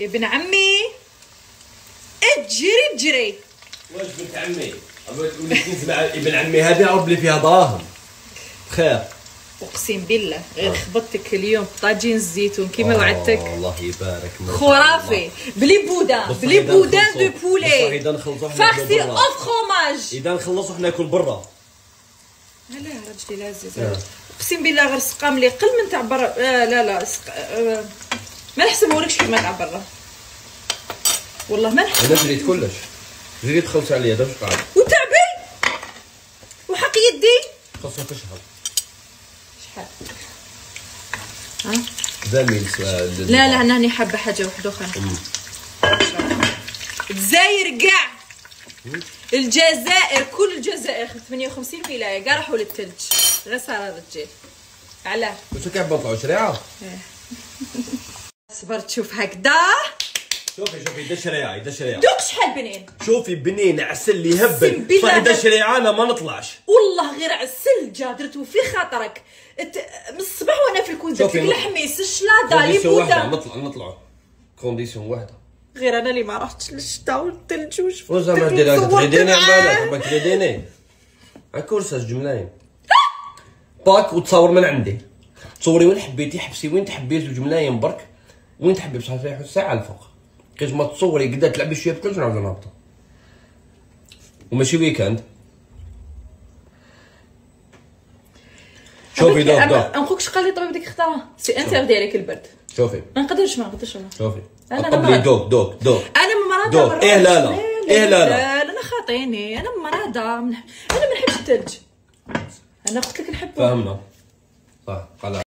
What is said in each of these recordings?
ابن عمي. اجري اجري. واش بنت عمي؟ وليت نسمع ابن عمي هذه عرب لي فيها دراهم. خير أقسم بالله غير خبطتك اليوم طاجين الزيتون كيما آه، وعدتك. الله يبارك. خرافي. بلي بودان بصح بلي نخلصوا- دو بولي إذا نخلصوا فارسي برا. اوف فروماج إذا نخلصوا ناكل برا. لا راجلي العزيز آه. أقسم بالله غير سقام لي قل من تاع برا. آه لا لا سق... آه ما نحسبهولكش كيما تاع برا. والله ما نحسب أنا جريت كلش. جريت خلص عليا دابا قاعد. وتعبي وحق يدي؟ خلصوا تشهر شحال ها؟ زميل لا لا أنا هاني حابة حاجة واحدة أخرى. الجزائر كاع الجزائر كل الجزائر 58 ولاية كاع راحوا للثلج غير صار الرجال علاه. كاع بنطلعوا شريعة؟ صبرت تشوف هكذا. شوفي شوفي دا شريعة دا شريعة. دوق شحال بنين؟ شوفي بنين عسل يهبل. صح دا ده- شريعة أنا ما نطلعش. والله غير عسل جا درتو في خاطرك. من الصباح وأنا في الكوزه نط- الحميس الشلاضه لي بودا. نطلع نطلعوا كونديسيون واحدة. غير أنا اللي ما رحتش للشتا والثلج وشفت وزعما دير؟ تريديني عمالك تبغى تريديني. كورساج جملاين باك وتصور من عندي. تصوري وين حبيتي حبسي وين تحبيتي جملاين برك. وين تحبي بصح فيها ساعة الفوق كيش ما تصوري قدر تلعبي شوية بثلج نعاود نهبطوا وماشي ويكاند شوفي دوك دوك نقولكش قال لي طبيب ديك اختارها. سي انتردي عليك البرد. شوفي. ما نقدرش ما نقدرش شوفي. قبلي مرض. دوك دوك دوك. أنا مرضى دوك. إيه لا لا. إيه لا لا. أنا خاطيني. أنا مرضى. أنا ما نحبش الثلج أنا قلت لك نحبه فهمنا. صح خلاص. نحط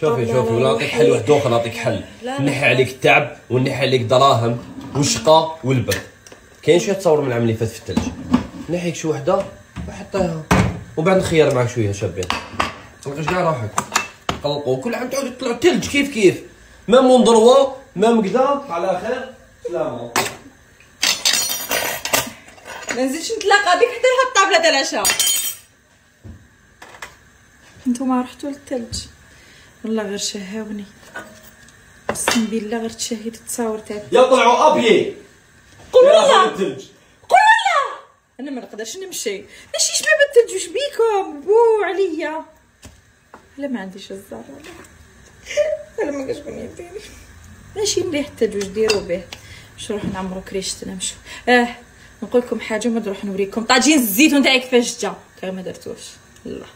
شوفي شوفي ولا نعطيك حل واحد اخر نعطيك حل. لا. نحي عليك التعب ونحي عليك دراهم والشقاء والبرد. كاين شوية تصور من العام اللي فات في الثلج نحيك شي وحدة وحطيها. وبعد نخير معك شوية شابين تلقاش كاع روحك قلقوا كل عام تعاود تطلع الثلج كيف كيف؟ مام مون دروا مام كدا على خير. سلامه ما نزيدش نتلاقى بك حتى لهاد الطابله تاع العشاء نتوما رحتوا للثلج والله غير شهاوني أقسم بالله غير تشاهد التصاور تاعك يطلعوا ابيي قول لا. قول لا. أنا ما نقدرش نمشي. ماشي شباب الثلج واش بيكم؟ بو عليا. لا ما عنديش الزهر. أنا ما كاش يديني ماشي مليح الثلج واش ديروا به. باش نروح نعمرو كريشتنا نمشيو آه نقول لكم حاجة وما نروح نوريكم. طاجين الزيتون تاعي كيفاش جا كان ما درتوش. الله.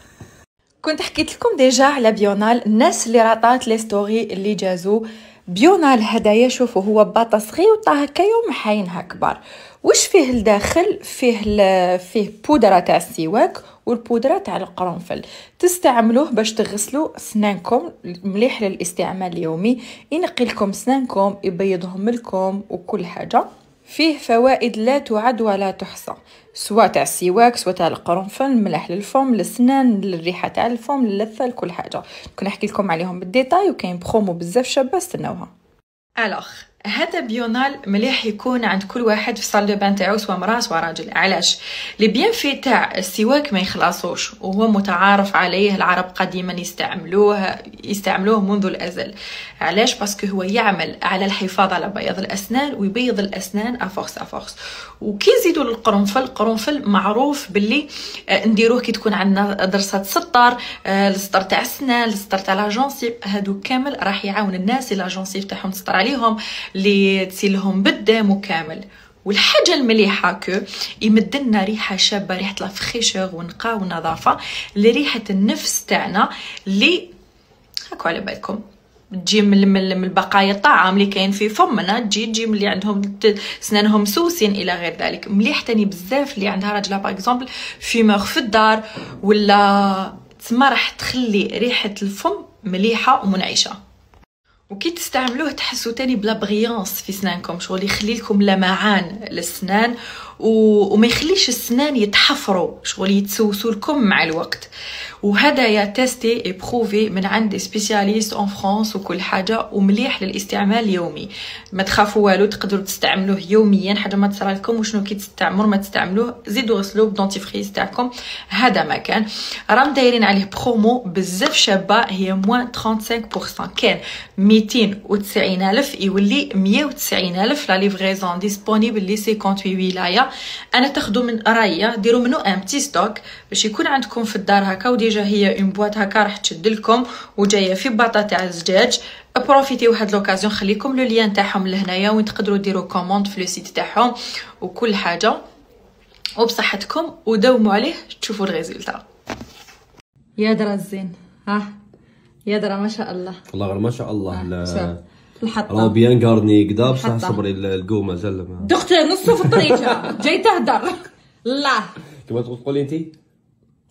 كنت حكيت لكم déjà على بيونال الناس اللي راطات les stories اللي جازو. بيونال هدايا شوفوا هو باطا صغير وطا هكا يوم حاينها كبار. واش فيه الداخل فيه. فيه بودرة تاع السواك والبودرة تاع القرنفل. تستعملوه باش تغسلوا سنانكم مليح للاستعمال اليومي. ينقي لكم سنانكم يبيضهم لكم وكل حاجة. فيه فوائد لا تعد ولا تحصى سواء تاع السواك سواء تاع القرنفل ملح للفم للسنان للريحه تاع الفم للثه لكل حاجة. كنا نحكي لكم عليهم بال détail وكاين برومو بزاف شابة استناوها. alors هذا بيونال مليح يكون عند كل واحد في salle de bain تاعو سواء مراه سواء راجل علاش؟ les bienfaits تاع السواك ما يخلصوش وهو متعارف عليه العرب قديما يستعملوه يستعملوه منذ الأزل. علاش؟ parce que هو يعمل على الحفاظ على بياض الأسنان ويبيض الأسنان à force à force وكي نزيدوا للقرنفل القرنفل معروف باللي آه، نديروه كي تكون عندنا درصه سطر آه، السطر تاع السنان السطر تاع la gencive هادو كامل راح يعاون الناس اللي la gencive تاعهم تسطر عليهم. اللي تسيل لهم بالدم وكامل والحاجة المليحة كو يمد لنا ريحة شابة ريحة la fraîcheur ونقاء ونظافة لريحة النفس تاعنا اللي هاكو على بالكم. تجي من البقايا الطعام اللي كاين في فمنا تجي تجي من اللي عندهم سنانهم سوسين إلى غير ذلك. مليح تاني بزاف اللي عندها راجلها par exemple fumeur في الدار ولا تسمى راح تخلي ريحة الفم مليحة ومنعشة. وكي تستعملوه تحسوا تاني ب la brillance في سنانكم شغل يخلي لكم لمعان للسنان و... وما يخليش السنان يتحفروا شغل يتسوسوا لكم مع الوقت. وهذا يا testé approuvé من عند spécialistes en France وكل حاجة ومليح للاستعمال اليومي. ما تخافوا والو تقدروا تستعملوه يوميا حاجة ما تصرى لكم. وشنو كي تستعملوا ما تستعملوه زيدوا غسلوه ب dentifrice تاعكم. هذا ما كان. راهم دايرين عليه برومو بزاف شابة هي moins 35% كان 290 ألف يولي 190 ألف la livraison disponible les 58 ولايه أنا تاخذوا من رايا ديروا منو un petit stock باش يكون عندكم في الدار هكا و déjà هي une boîte هكا راح تشد لكم وجاية في باطا تاع الزجاج. profitez واحد l'occasion خليت لكم le lien تاعهم لهنايا وين تقدروا ديروا commande في le site تاعهم وكل حاجة. وبصحتكم ودوموا عليه تشوفوا ال résultat يا درا الزين. ها؟ يا درا ما شاء الله. والله غير ما شاء الله لا- شوف راه الحطة. بيان قارني كدا بصح. صبري الكو مازال ما- دختي نصه في الطريقة. جاي تهدر. لا كما تقولي انت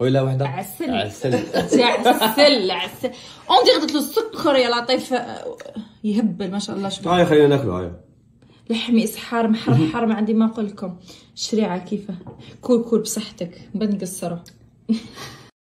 لها وحدة؟ عسل. عسل عسل عسل أون دي غدت له السكر يا لطيف يهبل ما شاء الله شوف هاي خلينا ناكلو هاي. لحمي إسحار محرحر ما عندي ما أقول لكم. شريعة كيفة. كول كول بصحتك. بنقصره.